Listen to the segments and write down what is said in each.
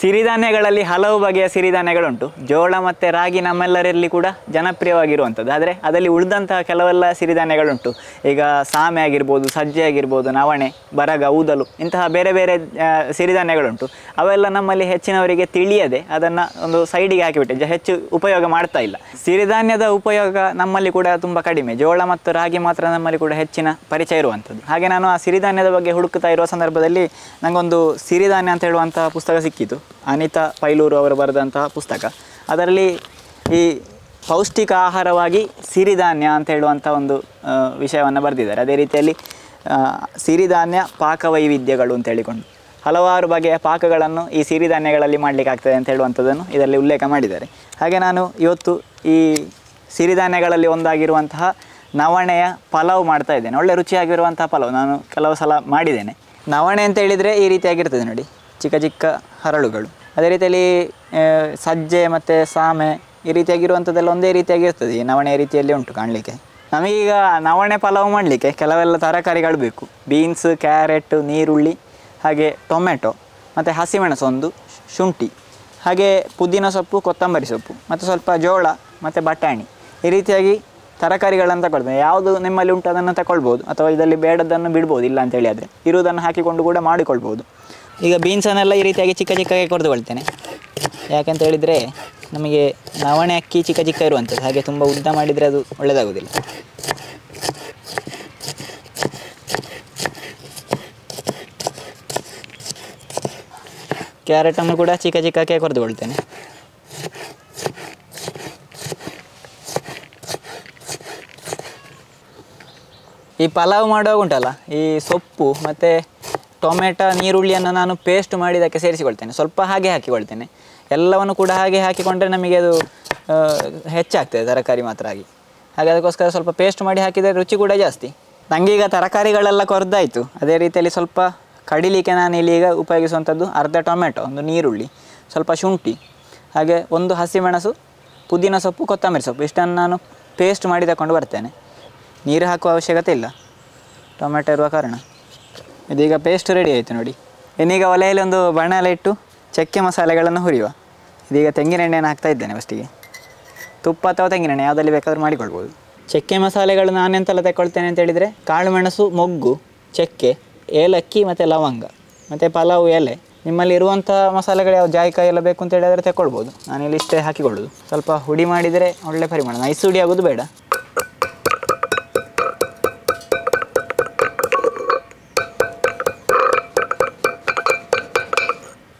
ಸಿರಿಧಾನ್ಯಗಳಲ್ಲಿ ಹಲವು ಬಗೆಯ ಸಿರಿಧಾನ್ಯಗಳುಂಟು. ಜೋಳ ಮತ್ತು ರಾಗಿ ನಮ್ಮೆಲ್ಲರಲ್ಲಿ ಕೂಡ ಜನಪ್ರಿಯವಾಗಿರುವಂಥದ್ದು. ಆದರೆ ಅದರಲ್ಲಿ ಉಳಿದಂತಹ ಕೆಲವೆಲ್ಲ ಸಿರಿಧಾನ್ಯಗಳುಂಟು. ಈಗ ಸಾಮೆ ಆಗಿರ್ಬೋದು, ಸಜ್ಜೆ ಆಗಿರ್ಬೋದು, ನವಣೆ, ಬರಗ, ಊದಲು ಇಂತಹ ಬೇರೆ ಬೇರೆ ಸಿರಿಧಾನ್ಯಗಳುಂಟು. ಅವೆಲ್ಲ ನಮ್ಮಲ್ಲಿ ಹೆಚ್ಚಿನವರಿಗೆ ತಿಳಿಯದೆ ಅದನ್ನು ಒಂದು ಸೈಡಿಗೆ ಹಾಕಿಬಿಟ್ಟೆ ಹೆಚ್ಚು ಉಪಯೋಗ ಮಾಡ್ತಾ ಇಲ್ಲ. ಸಿರಿಧಾನ್ಯದ ಉಪಯೋಗ ನಮ್ಮಲ್ಲಿ ಕೂಡ ತುಂಬ ಕಡಿಮೆ. ಜೋಳ ಮತ್ತು ರಾಗಿ ಮಾತ್ರ ನಮ್ಮಲ್ಲಿ ಕೂಡ ಹೆಚ್ಚಿನ ಪರಿಚಯ ಇರುವಂಥದ್ದು. ಹಾಗೆ ನಾನು ಆ ಸಿರಿಧಾನ್ಯದ ಬಗ್ಗೆ ಹುಡುಕ್ತಾ ಇರುವ ಸಂದರ್ಭದಲ್ಲಿ ನನಗೊಂದು ಸಿರಿಧಾನ್ಯ ಅಂತ ಹೇಳುವಂತಹ ಪುಸ್ತಕ ಸಿಕ್ಕಿತು. ಅನಿತಾ ಪೈಲೂರು ಅವರು ಬರೆದಂತಹ ಪುಸ್ತಕ. ಅದರಲ್ಲಿ ಈ ಪೌಷ್ಟಿಕ ಆಹಾರವಾಗಿ ಸಿರಿಧಾನ್ಯ ಅಂತ ಹೇಳುವಂಥ ಒಂದು ವಿಷಯವನ್ನು ಬರೆದಿದ್ದಾರೆ. ಅದೇ ರೀತಿಯಲ್ಲಿ ಸಿರಿಧಾನ್ಯ ಪಾಕವೈವಿಧ್ಯಗಳು ಅಂತ ಹೇಳಿಕೊಂಡು. ಹಲವಾರು ಬಗೆಯ ಪಾಕಗಳನ್ನು ಈ ಸಿರಿಧಾನ್ಯಗಳಲ್ಲಿ ಮಾಡಲಿಕ್ಕೆ ಆಗ್ತದೆ ಅಂತ ಹೇಳುವಂಥದ್ದನ್ನು ಇದರಲ್ಲಿ ಉಲ್ಲೇಖ ಮಾಡಿದ್ದಾರೆ. ಹಾಗೆ ನಾನು ಇವತ್ತು ಈ ಸಿರಿಧಾನ್ಯಗಳಲ್ಲಿ ಒಂದಾಗಿರುವಂತಹ ನವಣೆಯ ಪಲಾವ್ ಮಾಡ್ತಾ ಇದ್ದೇನೆ. ಒಳ್ಳೆ ರುಚಿಯಾಗಿರುವಂಥ ಪಲಾವ್ ನಾನು ಕೆಲವು ಸಲ ಮಾಡಿದ್ದೇನೆ. ನವಣೆ ಅಂತ ಹೇಳಿದರೆ ಈ ರೀತಿಯಾಗಿರ್ತದೆ ನೋಡಿ. ಚಿಕ್ಕ ಚಿಕ್ಕ ಹರಳುಗಳು. ಅದೇ ರೀತಿಯಲ್ಲಿ ಸಜ್ಜೆ ಮತ್ತು ಸಾಮೆ ಈ ರೀತಿಯಾಗಿರುವಂಥದ್ದೆಲ್ಲ ಒಂದೇ ರೀತಿಯಾಗಿ ಇರ್ತದೆ. ಈ ನವಣೆ ರೀತಿಯಲ್ಲಿ ಉಂಟು ಕಾಣಲಿಕ್ಕೆ. ನಮಗೀಗ ನವಣೆ ಪಲಾವ್ ಮಾಡಲಿಕ್ಕೆ ಕೆಲವೆಲ್ಲ ತರಕಾರಿಗಳು ಬೇಕು. ಬೀನ್ಸ್, ಕ್ಯಾರೆಟ್, ನೀರುಳ್ಳಿ, ಹಾಗೆ ಟೊಮೆಟೊ ಮತ್ತು ಹಸಿಮೆಣಸೊಂದು ಶುಂಠಿ, ಹಾಗೆ ಪುದೀನ ಸೊಪ್ಪು, ಕೊತ್ತಂಬರಿ ಸೊಪ್ಪು, ಮತ್ತು ಸ್ವಲ್ಪ ಜೋಳ, ಮತ್ತು ಬಟಾಣಿ. ಈ ರೀತಿಯಾಗಿ ತರಕಾರಿಗಳನ್ನು ತಗೊಳ್ತೇನೆ. ಯಾವುದು ನಿಮ್ಮಲ್ಲಿ ಉಂಟು ಅದನ್ನು ತಗೊಳ್ಬೋದು, ಅಥವಾ ಇದರಲ್ಲಿ ಬೇಡದನ್ನು ಬಿಡ್ಬೋದು, ಇಲ್ಲ ಅಂತೇಳಿ ಆದರೆ ಇರುವುದನ್ನು ಹಾಕಿಕೊಂಡು ಕೂಡ ಮಾಡಿಕೊಳ್ಬೋದು. ಈಗ ಬೀನ್ಸನ್ನೆಲ್ಲ ಈ ರೀತಿಯಾಗಿ ಚಿಕ್ಕ ಚಿಕ್ಕಗೆ ಕೊರೆದುಕೊಳ್ತೇನೆ ಯಾಕಂತ ಹೇಳಿದರೆ ನಮಗೆ ನವಣೆ ಅಕ್ಕಿ ಚಿಕ್ಕ ಚಿಕ್ಕ ಇರುವಂಥದ್ದು. ಹಾಗೆ ತುಂಬ ಉದ್ದ ಮಾಡಿದರೆ ಅದು ಒಳ್ಳೆಯದಾಗೋದಿಲ್ಲ ಕ್ಯಾರೆಟನ್ನು ಕೂಡ ಚಿಕ್ಕ ಚಿಕ್ಕಕ್ಕೆ ಕೊರೆದುಕೊಳ್ತೇನೆ ಈ ಪಲಾವ್ ಮಾಡುವಾಗ ಉಂಟಲ್ಲ, ಈ ಸೊಪ್ಪು ಮತ್ತು ಟೊಮೆಟೊ, ನೀರುಳ್ಳಿಯನ್ನು ನಾನು ಪೇಸ್ಟ್ ಮಾಡಿ ಇದಕ್ಕೆ ಸೇರಿಸಿಕೊಳ್ತೇನೆ. ಸ್ವಲ್ಪ ಹಾಗೆ ಹಾಕಿಕೊಳ್ತೇನೆ. ಎಲ್ಲವನ್ನು ಕೂಡ ಹಾಗೆ ಹಾಕಿಕೊಂಡ್ರೆ ನಮಗೆ ಅದು ಹೆಚ್ಚಾಗ್ತದೆ ತರಕಾರಿ ಮಾತ್ರ ಆಗಿ. ಹಾಗೆ ಅದಕ್ಕೋಸ್ಕರ ಸ್ವಲ್ಪ ಪೇಸ್ಟ್ ಮಾಡಿ ಹಾಕಿದರೆ ರುಚಿ ಕೂಡ ಜಾಸ್ತಿ. ನನಗೀಗ ತರಕಾರಿಗಳೆಲ್ಲ ಕೊರದಾಯಿತು. ಅದೇ ರೀತಿಯಲ್ಲಿ ಸ್ವಲ್ಪ ಕಡಿಲಿಕ್ಕೆ ನಾನು ಇಲ್ಲಿ ಈಗ ಉಪಯೋಗಿಸುವಂಥದ್ದು ಅರ್ಧ ಟೊಮೆಟೊ, ಒಂದು ನೀರುಳ್ಳಿ, ಸ್ವಲ್ಪ ಶುಂಠಿ, ಹಾಗೆ ಒಂದು ಹಸಿಮೆಣಸು, ಪುದೀನ ಸೊಪ್ಪು, ಕೊತ್ತಂಬರಿ ಸೊಪ್ಪು. ಇಷ್ಟನ್ನು ನಾನು ಪೇಸ್ಟ್ ಮಾಡಿ ತಗೊಂಡು ಬರ್ತೇನೆ. ನೀರು ಹಾಕುವ ಅವಶ್ಯಕತೆ ಇಲ್ಲ. ಟೊಮೆಟೊ ಇರುವ ಕಾರಣ. ಇದೀಗ ಪೇಸ್ಟ್ ರೆಡಿ ಆಯಿತು ನೋಡಿ. ಇನ್ನೀಗ ಒಲೆಯಲ್ಲಿ ಒಂದು ಬಣ್ಣ ಎಲ್ಲ ಇಟ್ಟು ಚಕ್ಕೆ ಮಸಾಲೆಗಳನ್ನು ಹುರಿಯುವ. ಇದೀಗ ತೆಂಗಿನ ಎಣ್ಣೆಯನ್ನು ಹಾಕ್ತಾ ಇದ್ದೇನೆ ಫಸ್ಟಿಗೆ ತುಪ್ಪ ಅಥವಾ ತೆಂಗಿನ ಎಣ್ಣೆ, ಯಾವುದಲ್ಲಿ ಬೇಕಾದರೂ ಮಾಡಿಕೊಳ್ಬೋದು. ಚಕ್ಕೆ ಮಸಾಲೆಗಳು ನಾನೆಂತೆಲ್ಲ ತಗೊಳ್ತೇನೆ ಅಂತ ಹೇಳಿದರೆ ಕಾಳು, ಮೆಣಸು, ಮೊಗ್ಗು, ಚಕ್ಕೆ, ಏಲಕ್ಕಿ ಮತ್ತು ಲವಂಗ ಮತ್ತು ಪಲಾವು, ಎಲೆ. ನಿಮ್ಮಲ್ಲಿ ಇರುವಂಥ ಮಸಾಲೆಗಳು ಯಾವ ಜಾಯಿಕಾಯಿ ಎಲ್ಲ ಬೇಕು ಅಂತ ಹೇಳಿದರೆ ತಗೊಳ್ಬೋದು ನಾನಿಲ್ಲಿ ಇಷ್ಟೇ ಹಾಕಿಕೊಳ್ಳೋದು. ಸ್ವಲ್ಪ ಹುಡಿ ಮಾಡಿದರೆ ಒಳ್ಳೆ ಪರಿಮಾಣ. ನೈಸ್ ಹುಡಿ ಆಗೋದು ಬೇಡ.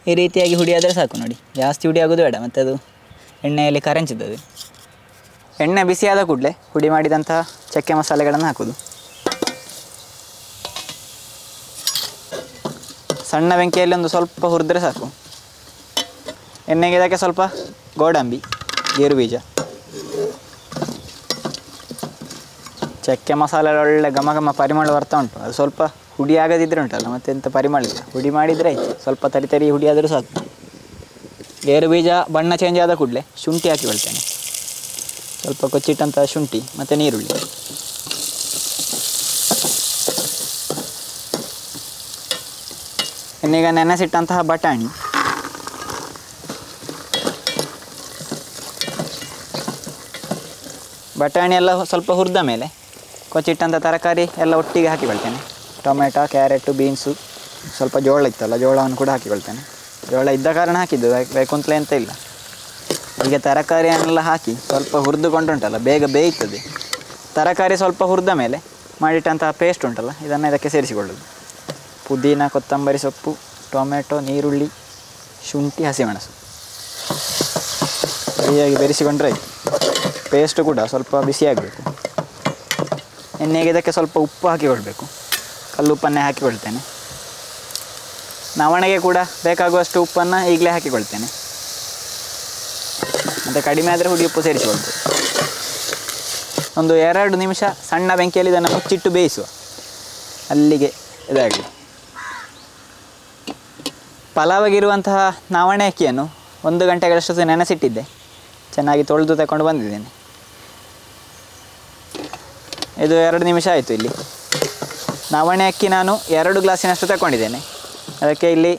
ಈ ರೀತಿಯಾಗಿ ಹುಡಿ ಆದರೆ ಸಾಕು ನೋಡಿ. ಜಾಸ್ತಿ ಹುಡಿ ಆಗೋದು ಬೇಡ, ಮತ್ತು ಅದು ಎಣ್ಣೆಯಲ್ಲಿ ಕರೆಂಚುತ್ತದೆ ಎಣ್ಣೆ ಬಿಸಿಯಾದ ಕೂಡಲೇ ಹುಡಿ ಮಾಡಿದಂತಹ ಚಕ್ಕೆ ಮಸಾಲೆಗಳನ್ನು ಹಾಕೋದು. ಸಣ್ಣ ಬೆಂಕಿಯಲ್ಲಿ ಒಂದು ಸ್ವಲ್ಪ ಹುರಿದ್ರೆ ಸಾಕು. ಎಣ್ಣೆಗೆ ಇದಕ್ಕೆ ಸ್ವಲ್ಪ ಗೋಡಂಬಿ ಗೇರು ಬೀಜ ಚಕ್ಕೆ ಮಸಾಲೆ ಒಳ್ಳೆ ಘಮ ಘಮ ಪರಿಮಳ ಬರ್ತಾ ಉಂಟು. ಅದು ಸ್ವಲ್ಪ ಹುಡಿ ಆಗದಿದ್ರೆ ಉಂಟಲ್ಲ, ಮತ್ತೆ ಎಂತ ಪರಿಮಳ ಹುಡಿ ಮಾಡಿದರೆ ಆಯ್ತು. ಸ್ವಲ್ಪ ತರಿ ತರಿ ಹುಡಿ ಆದರೂ ಸಾಕು. ಗೇರು ಬೀಜ, ಬಣ್ಣ ಚೇಂಜ್ ಆದ ಕೂಡಲೇ ಶುಂಠಿ ಹಾಕಿಕೊಳ್ತೇನೆ ಸ್ವಲ್ಪ ಕೊಚ್ಚಿಟ್ಟಂತ ಶುಂಠಿ, ಮತ್ತು ನೀರುಳ್ಳಿ. ಇನ್ನೀಗ ನೆನೆಸಿಟ್ಟಂತಹ ಬಟಾಣಿ. ಬಟಾಣಿ ಎಲ್ಲ ಸ್ವಲ್ಪ ಹುರಿದ ಮೇಲೆ, ಕೊಚ್ಚಿಟ್ಟಂತ ತರಕಾರಿ ಎಲ್ಲ ಒಟ್ಟಿಗೆ ಹಾಕಿ ಹಾಕಿಕೊಳ್ತೇನೆ ಟೊಮೆಟೊ, ಕ್ಯಾರೆಟು, ಬೀನ್ಸು ಸ್ವಲ್ಪ ಜೋಳ ಇತ್ತಲ್ಲ, ಜೋಳವನ್ನು ಕೂಡ ಹಾಕಿಕೊಳ್ತೇನೆ. ಜೋಳ ಇದ್ದ ಕಾರಣ ಹಾಕಿದ್ದು ಬೇಕು- ಬೇಕು ಅಂತಲೇ ಅಂತ ಇಲ್ಲ. ಈಗ ತರಕಾರಿಯನ್ನೆಲ್ಲ ಹಾಕಿ ಸ್ವಲ್ಪ ಹುರಿದುಕೊಂಡುಂಟಲ್ಲ, ಬೇಗ ಬೇಯ್ತದೆ. ತರಕಾರಿ ಸ್ವಲ್ಪ ಹುರಿದ ಮೇಲೆ ಮಾಡಿಟ್ಟಂತಹ ಪೇಸ್ಟ್ ಉಂಟಲ್ಲ, ಇದನ್ನು ಇದಕ್ಕೆ ಸೇರಿಸಿಕೊಳ್ಳೋದು. ಪುದೀನ, ಕೊತ್ತಂಬರಿ ಸೊಪ್ಪು, ಟೊಮೆಟೊ ನೀರುಳ್ಳಿ ಶುಂಠಿ, ಹಸಿಮೆಣಸು. ಸರಿಯಾಗಿ ಬೆರೆಸಿಕೊಂಡ್ರೆ ಆಯಿತು. ಪೇಸ್ಟ್ ಕೂಡ ಸ್ವಲ್ಪ ಬಿಸಿಯಾಗಬೇಕು. ಎಣ್ಣೆಗೆ ಇದಕ್ಕೆ ಸ್ವಲ್ಪ ಉಪ್ಪು ಹಾಕಿಕೊಳ್ಬೇಕು. ಕಲ್ಲುಪ್ಪನ್ನೇ ಹಾಕಿಕೊಳ್ತೇನೆ ನವಣೆಗೆ ಕೂಡ ಬೇಕಾಗುವಷ್ಟು ಉಪ್ಪನ್ನು ಈಗಲೇ ಹಾಕಿಕೊಳ್ತೇನೆ ಮತ್ತು ಕಡಿಮೆ ಆದರೆ ಹುಡಿ ಉಪ್ಪು ಸೇರಿಸಿಕೊಳ್ತೇವೆ ಒಂದು ಎರಡು ನಿಮಿಷ ಸಣ್ಣ ಬೆಂಕಿಯಲ್ಲಿ ಇದನ್ನು ಮುಚ್ಚಿಟ್ಟು ಬೇಯಿಸುವ. ಅಲ್ಲಿಗೆ ಇದಾಗಲಿ. ಪಲಾವಾಗಿರುವಂತಹ ನವಣೆ ಅಕ್ಕಿಯನ್ನು ಒಂದು ಗಂಟೆಗಳಷ್ಟು ನೆನೆಸಿಟ್ಟಿದ್ದೆ. ಚೆನ್ನಾಗಿ ತೊಳೆದು ತಗೊಂಡು ಬಂದಿದ್ದೇನೆ. ಇದು ಎರಡು ನಿಮಿಷ ಆಯಿತು ಇಲ್ಲಿ. ನವಣೆ ಅಕ್ಕಿ ನಾನು ಎರಡು ಗ್ಲಾಸಿನಷ್ಟು ತಗೊಂಡಿದ್ದೇನೆ ಅದಕ್ಕೆ ಇಲ್ಲಿ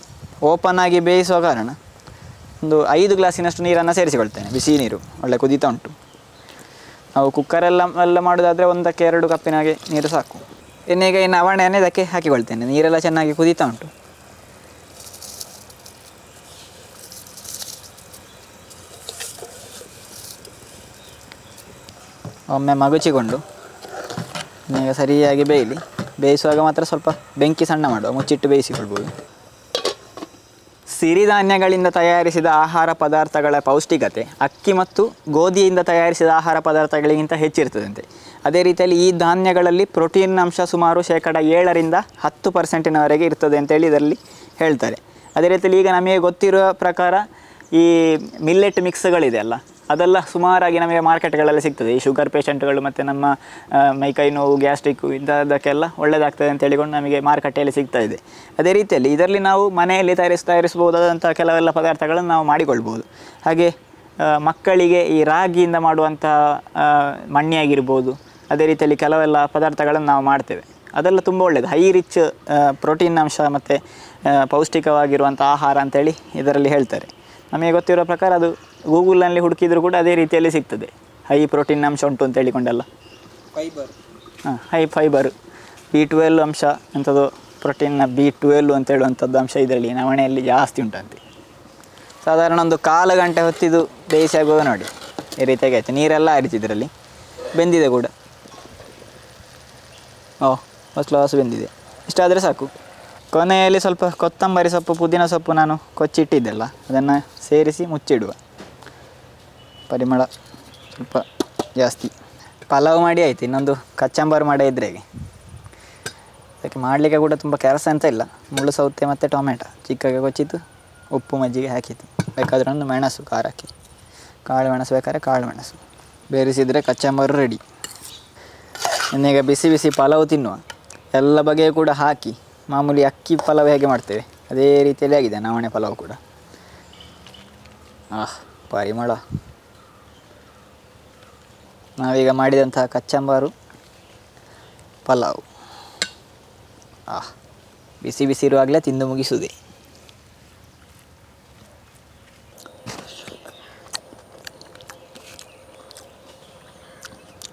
ಓಪನ್ ಆಗಿ ಬೇಯಿಸುವ ಕಾರಣ ಒಂದು ಐದು ಗ್ಲಾಸಿನಷ್ಟು ನೀರನ್ನು ಸೇರಿಸಿಕೊಳ್ತೇನೆ. ಬಿಸಿ ನೀರು, ಒಳ್ಳೆ ಕುದೀತಾ ಉಂಟು. ನಾವು ಕುಕ್ಕರೆಲ್ಲ ಎಲ್ಲ ಮಾಡೋದಾದರೆ ಒಂದಕ್ಕೆ ಎರಡು ಕಪ್ಪಿನಾಗೆ ನೀರು ಸಾಕು. ಇನ್ನೀಗ ಈ ನವಣೆಯನ್ನೇ ಇದಕ್ಕೆ ಹಾಕಿಕೊಳ್ತೇನೆ. ನೀರೆಲ್ಲ ಚೆನ್ನಾಗಿ ಕುದೀತಾ ಉಂಟು. ಒಮ್ಮೆ ಮಗುಚಿಕೊಂಡು ಈಗ ಸರಿಯಾಗಿ ಬೇಯಲಿ. ಬೇಯಿಸುವಾಗ ಮಾತ್ರ ಸ್ವಲ್ಪ ಬೆಂಕಿ ಸಣ್ಣ ಮಾಡುವ, ಮುಚ್ಚಿಟ್ಟು ಬೇಯಿಸಿಕೊಳ್ಬೋದು. ಸಿರಿಧಾನ್ಯಗಳಿಂದ ತಯಾರಿಸಿದ ಆಹಾರ ಪದಾರ್ಥಗಳ ಪೌಷ್ಟಿಕತೆ ಅಕ್ಕಿ ಮತ್ತು ಗೋಧಿಯಿಂದ ತಯಾರಿಸಿದ ಆಹಾರ ಪದಾರ್ಥಗಳಿಗಿಂತ ಹೆಚ್ಚಿರ್ತದಂತೆ. ಅದೇ ರೀತಿಯಲ್ಲಿ ಈ ಧಾನ್ಯಗಳಲ್ಲಿ ಪ್ರೋಟೀನ್ ಅಂಶ ಸುಮಾರು ಶೇಕಡ ಏಳರಿಂದ ಹತ್ತು ಪರ್ಸೆಂಟಿನವರೆಗೆ ಇರ್ತದೆ ಅಂತೇಳಿ ಇದರಲ್ಲಿ ಹೇಳ್ತಾರೆ. ಅದೇ ರೀತಿಯಲ್ಲಿ ಈಗ ನಮಗೆ ಗೊತ್ತಿರುವ ಪ್ರಕಾರ ಈ ಮಿಲ್ಲೆಟ್ ಮಿಕ್ಸ್ಗಳಿದೆ ಅಲ್ಲ ಅದೆಲ್ಲ ಸುಮಾರಾಗಿ ನಮಗೆ ಮಾರ್ಕೆಟ್ಗಳಲ್ಲಿ ಸಿಗ್ತದೆ. ಈ ಶುಗರ್ ಪೇಷಂಟ್ಗಳು ಮತ್ತು ನಮ್ಮ ಮೈಕೈ ನೋವು ಗ್ಯಾಸ್ಟ್ರಿಕ್ಕು ಇಂಥದ್ದಕ್ಕೆಲ್ಲ ಒಳ್ಳೆಯದಾಗ್ತದೆ ಅಂತ ಹೇಳಿಕೊಂಡು ನಮಗೆ ಮಾರುಕಟ್ಟೆಯಲ್ಲಿ ಸಿಗ್ತಾ ಇದೆ. ಅದೇ ರೀತಿಯಲ್ಲಿ ಇದರಲ್ಲಿ ನಾವು ಮನೆಯಲ್ಲಿ ತಯಾರಿಸಿ, ತಯಾರಿಸಬಹುದಾದಂಥ ಕೆಲವೆಲ್ಲ ಪದಾರ್ಥಗಳನ್ನು ನಾವು ಮಾಡಿಕೊಳ್ಬೋದು ಹಾಗೆ ಮಕ್ಕಳಿಗೆ ಈ ರಾಗಿಯಿಂದ ಮಾಡುವಂಥ ಮಣ್ಣಿಯಾಗಿರ್ಬೋದು ಮಣ್ಣಿ ಅದೇ ರೀತಿಯಲ್ಲಿ ಕೆಲವೆಲ್ಲ ಪದಾರ್ಥಗಳನ್ನು ನಾವು ಮಾಡ್ತೇವೆ. ಅದೆಲ್ಲ ತುಂಬ ಒಳ್ಳೆಯದು ಹೈ ರಿಚ್ ಪ್ರೋಟೀನ್ ಅಂಶ ಮತ್ತು ಪೌಷ್ಟಿಕವಾಗಿರುವಂಥ ಆಹಾರ ಅಂತೇಳಿ ಇದರಲ್ಲಿ ಹೇಳ್ತಾರೆ. ನಮಗೆ ಗೊತ್ತಿರೋ ಪ್ರಕಾರ ಅದು ಗೂಗಲ್ನಲ್ಲಿ ಹುಡುಕಿದ್ರು ಕೂಡ ಅದೇ ರೀತಿಯಲ್ಲಿ ಸಿಗ್ತದೆ. ಹೈ ಪ್ರೋಟೀನ್ ಅಂಶ ಉಂಟು ಅಂತ ಹೇಳಿಕೊಂಡಲ್ಲ? ಫೈಬರ್ ಹಾಂ ಹೈ ಫೈಬರ್ ಬಿ ಟ್ವೆಲ್ ಅಂಶ ಎಂಥದ್ದು ಪ್ರೋಟೀನ್ನ ಬಿ ಟ್ವೆಲ್ ಅಂತ ಹೇಳುವಂಥದ್ದು ಅಂಶ ಇದರಲ್ಲಿ ನವಣೆಯಲ್ಲಿ ಜಾಸ್ತಿ ಉಂಟಂತೆ. ಸಾಧಾರಣ ಒಂದು ಕಾಲು ಗಂಟೆ ಹೊತ್ತಿದ್ದು ಬೇಯಿಸಿ ಆಗುವಾಗ ನೋಡಿ. ಈ ರೀತಿಯಾಗಿ ಆಯಿತು. ನೀರೆಲ್ಲ ಆರಿತು ಇದರಲ್ಲಿ. ಬೆಂದಿದೆ ಕೂಡ. ಓ ಫಸ್ಟ್ ಲಾಸ್ ಬೆಂದಿದೆ. ಇಷ್ಟಾದರೆ ಸಾಕು. ಕೊನೆಯಲ್ಲಿ ಸ್ವಲ್ಪ ಕೊತ್ತಂಬರಿ ಸೊಪ್ಪು ಪುದೀನ ಸೊಪ್ಪು ನಾನು ಕೊಚ್ಚಿಟ್ಟಿದ್ದೆಲ್ಲ. ಅದನ್ನು ಸೇರಿಸಿ ಮುಚ್ಚಿಡುವ. ಪರಿಮಳ ಸ್ವಲ್ಪ ಜಾಸ್ತಿ. ಪಲಾವ್ ಮಾಡಿ ಆಯ್ತು, ಇನ್ನೊಂದು ಕಚ್ಚಂಬಾರು ಮಾಡಿ ಇದ್ರೆ ಅದಕ್ಕೆ ಮಾಡಲಿಕ್ಕೆ ಕೂಡ ತುಂಬ ಕೆಲಸ ಅಂತ ಇಲ್ಲ. ಮುಳ್ಳು, ಸೌತೆ ಮತ್ತು ಟೊಮೆಟೊ. ಚಿಕ್ಕಗೆ ಕೊಚ್ಚಿತ್ತು, ಉಪ್ಪು ಮಜ್ಜಿಗೆ ಹಾಕಿತ್ತು. ಬೇಕಾದ್ರೆ ಒಂದು ಮೆಣಸು, ಖಾರ ಹಾಕಿ. ಕಾಳು ಮೆಣಸು ಬೇಕಾದ್ರೆ ಕಾಳು ಮೆಣಸು. ಬೇರಿಸಿದರೆ ಕಚ್ಚಂಬಾರು ರೆಡಿ ಇನ್ನೀಗ ಬಿಸಿ ಬಿಸಿ ಪಲಾವ್ ತಿನ್ನುವ. ಎಲ್ಲ ಬಗೆಯ ಕೂಡ ಹಾಕಿ, ಮಾಮೂಲಿ ಅಕ್ಕಿ ಪಲಾವ್ ಹೇಗೆ ಮಾಡ್ತೇವೆ? ಅದೇ ರೀತಿಯಲ್ಲಿ ಆಗಿದೆ, ನವಣೆ ಪಲಾವ್ ಕೂಡ. ಆಹ್, ಪರಿಮಳ. ನಾವೀಗ ಮಾಡಿದಂತಹ ಕಚ್ಚಂಬಾರು, ಪಲಾವ್. ಆಹ್ ಬಿಸಿ ಬಿಸಿ ಇರುವಾಗಲೇ ತಿಂದು ಮುಗಿಸುವುದೇ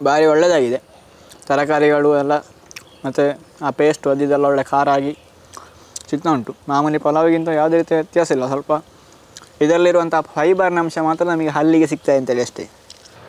ಭಾರಿ ಒಳ್ಳೆಯದಾಗಿದೆ ತರಕಾರಿಗಳು ಎಲ್ಲ, ಮತ್ತು ಆ ಪೇಸ್ಟ್ ಅದಿದೆಲ್ಲ ಒಳ್ಳೆ ಖಾರ ಆಗಿ ಸಿಗ್ತಾ ಉಂಟು. ಮಾಮೂಲಿ ಪಲಾವಿಗಿಂತ ಯಾವುದೇ ರೀತಿಯ ವ್ಯತ್ಯಾಸ ಇಲ್ಲ. ಸ್ವಲ್ಪ ಇದರಲ್ಲಿರುವಂಥ ಫೈಬರ್ನ ಅಂಶ ಮಾತ್ರ ನಮಗೆ ಹಲ್ಲಿಗೆ ಸಿಗ್ತದೆ ಅಂತೇಳಿ ಅಷ್ಟೇ.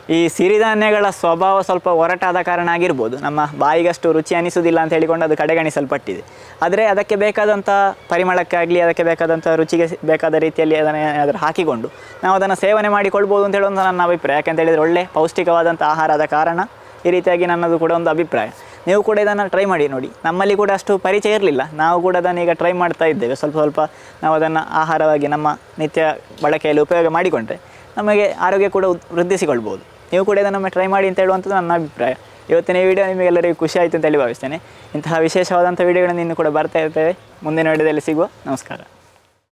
ಈ ಸಿರಿಧಾನ್ಯಗಳ ಸ್ವಭಾವ ಸ್ವಲ್ಪ ಒರಟಾದ ಕಾರಣ ಆಗಿರ್ಬೋದು. ನಮ್ಮ ಬಾಯಿಗಷ್ಟು ರುಚಿ ಅನಿಸುವುದಿಲ್ಲ ಅಂತ ಹೇಳಿಕೊಂಡು ಅದು ಕಡೆಗಣಿಸಲ್ಪಟ್ಟಿದೆ. ಆದರೆ ಅದಕ್ಕೆ ಬೇಕಾದಂಥ ಪರಿಮಳಕ್ಕಾಗಲಿ, ಅದಕ್ಕೆ ಬೇಕಾದಂಥ ರುಚಿಗೆ ಬೇಕಾದ ರೀತಿಯಲ್ಲಿ ಅದನ್ನು ಏನಾದರೂ ಹಾಕಿಕೊಂಡು ನಾವು ಅದನ್ನು ಸೇವನೆ ಮಾಡಿಕೊಳ್ಬೋದು ಅಂತ ಹೇಳುವಂಥ ನನ್ನ ಅಭಿಪ್ರಾಯ. ಯಾಕೆಂತ ಹೇಳಿದರೆ ಒಳ್ಳೆ ಪೌಷ್ಟಿಕವಾದಂಥ ಆಹಾರದ ಕಾರಣ ಈ ರೀತಿಯಾಗಿ ನನ್ನದು ಕೂಡ ಒಂದು ಅಭಿಪ್ರಾಯ. ನೀವು ಕೂಡ ಇದನ್ನು ಟ್ರೈ ಮಾಡಿ ನೋಡಿ. ನಮ್ಮಲ್ಲಿ ಕೂಡ ಅಷ್ಟು ಪರಿಚಯ ಇರಲಿಲ್ಲ. ನಾವು ಕೂಡ ಅದನ್ನು ಈಗ ಟ್ರೈ ಮಾಡ್ತಾ ಇದ್ದೇವೆ. ಸ್ವಲ್ಪ ಸ್ವಲ್ಪ ನಾವು ಅದನ್ನು ಆಹಾರವಾಗಿ ನಮ್ಮ ನಿತ್ಯ ಬಳಕೆಯಲ್ಲಿ ಉಪಯೋಗ ಮಾಡಿಕೊಂಡ್ರೆ. ನಮಗೆ ಆರೋಗ್ಯ ಕೂಡ ವೃದ್ಧಿಸಿಕೊಳ್ಬೋದು. ನೀವು ಕೂಡ ಇದನ್ನು ಟ್ರೈ ಮಾಡಿ ಅಂತ ಹೇಳುವಂಥದ್ದು ನನ್ನ ಅಭಿಪ್ರಾಯ. ಇವತ್ತಿನ ಈ ವಿಡಿಯೋ ನಿಮಗೆಲ್ಲರಿಗೂ ಖುಷಿ ಆಯಿತು ಅಂತ ಹೇಳಿ ಭಾವಿಸ್ತೇನೆ. ಇಂತಹ ವಿಶೇಷವಾದಂಥ ವಿಡಿಯೋಗಳನ್ನು ಇನ್ನು ಕೂಡ ಬರ್ತಾ ಇರ್ತೇವೆ. ಮುಂದಿನ ವಿಡಿಯೋದಲ್ಲಿ ಸಿಗುವ. ನಮಸ್ಕಾರ.